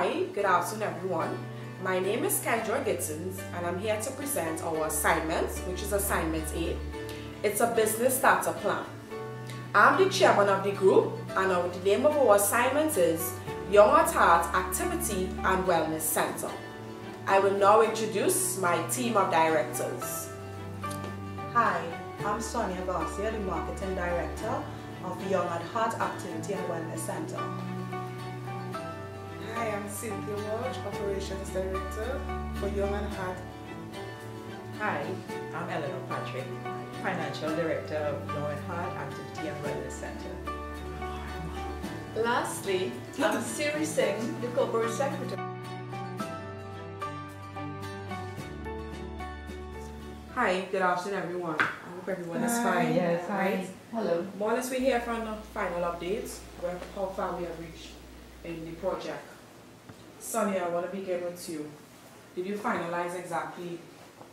Good afternoon, everyone. My name is Kendra Gittins, and I'm here to present our assignment, which is Assignment A. It's a business starter plan. I'm the chairman of the group, and our, the name of our assignment is Young at Heart Activity and Wellness Center. I will now introduce my team of directors. Hi, I'm Sonia Garcia, the Marketing Director of Young at Heart Activity and Wellness Center. Hi, I'm Cynthia Walsh, Operations Director for Young at Heart. Hi, I'm Eleanor Patrick, Financial Director of Young at Heart Activity and Wellness Center. Lastly, I'm Siri Singh, the Corporate Secretary. Hi, good afternoon, everyone. I hope everyone is fine. Yes, hi. Right? Hello. More or less, we're here from the final updates, where how far we have reached in the project. Sonia, I want to begin with you. Did you finalize exactly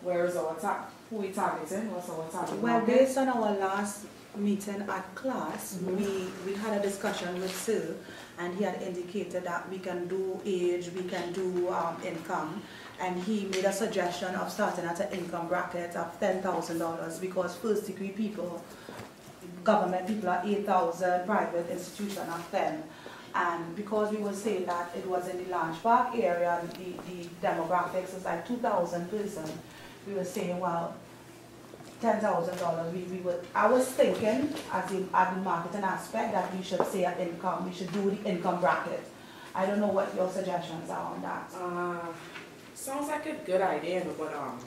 where is our tar- who we targeting? What's our target Well, market? based on our last meeting at class, we, we had a discussion with Sue, and he had indicated that we can do age, we can do um, income, and he made a suggestion of starting at an income bracket of ten thousand dollars because first degree people, government people are eight thousand, private institution are ten. And because we were saying that it was in the Lange Park area, the, the demographics is like two thousand person, we were saying, well, ten thousand dollars, we, we were, I was thinking as the, at the marketing aspect that we should say an income, we should do the income bracket. I don't know what your suggestions are on that. Uh, sounds like a good idea, but um,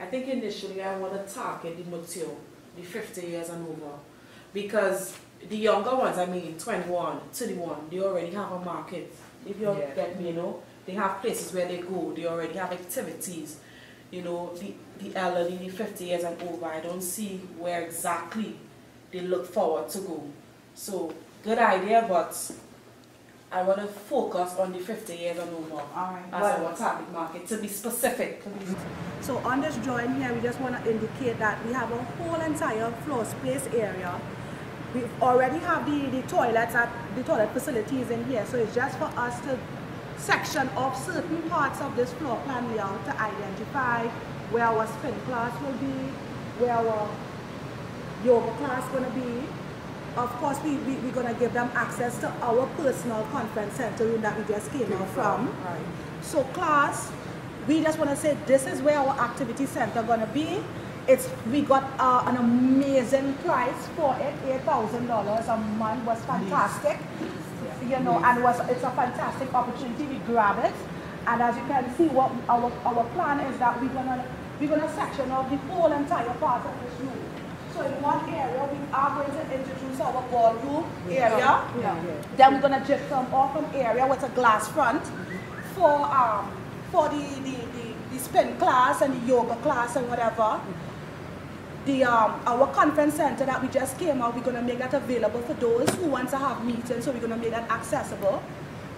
I think initially I want to target the mature, the 50 years and over, because the younger ones, I mean 21, 31, they already have a market. If you Yeah. get me, you know, they have places where they go, they already have activities. You know, the, the elderly, the 50 years and over, I don't see where exactly they look forward to go. So, good idea, but I want to focus on the 50 years and over Alright. as Well- our target market to be specific. So on this drawing here, we just want to indicate that we have a whole entire floor space area. We already have the, the toilets at the toilet facilities in here, so it's just for us to section off certain parts of this floor plan layout to identify where our spin class will be, where our yoga class gonna be. Of course, we, we, we're gonna give them access to our personal conference center room that we just came out from. So class, we just want to say this is where our activity center gonna be. It's we got uh, an amazing price for it, eight thousand dollars a month was fantastic. You know, and was it's a fantastic opportunity. We grab it, and as you can see, what our our plan is that we're gonna we're gonna section off the whole entire part of this room. So in one area, we are going to introduce our ballroom area. Then we're gonna gypsum off an area with a glass front for um for the, the, the, the spin class and the yoga class and whatever. The um our conference center that we just came out, we're gonna make that available for those who want to have meetings, so we're gonna make that accessible.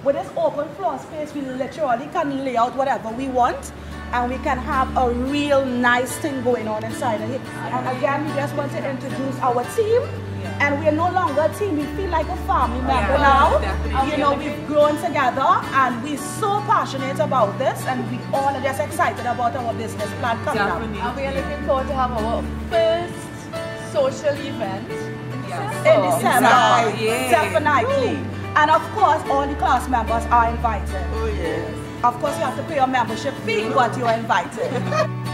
With this open floor space, we literally can lay out whatever we want and we can have a real nice thing going on inside of. And again, we just want to introduce our team. And we're no longer a team, we feel like a family member now. You know, we've grown together and we're so passionate about this and we all are just excited about our business plan coming up. And we are looking forward to have our first social event in December. In December, Exactly, yeah. definitely. And of course, all the class members are invited. Oh, yes. Of course, you have to pay your membership fee, but you're invited.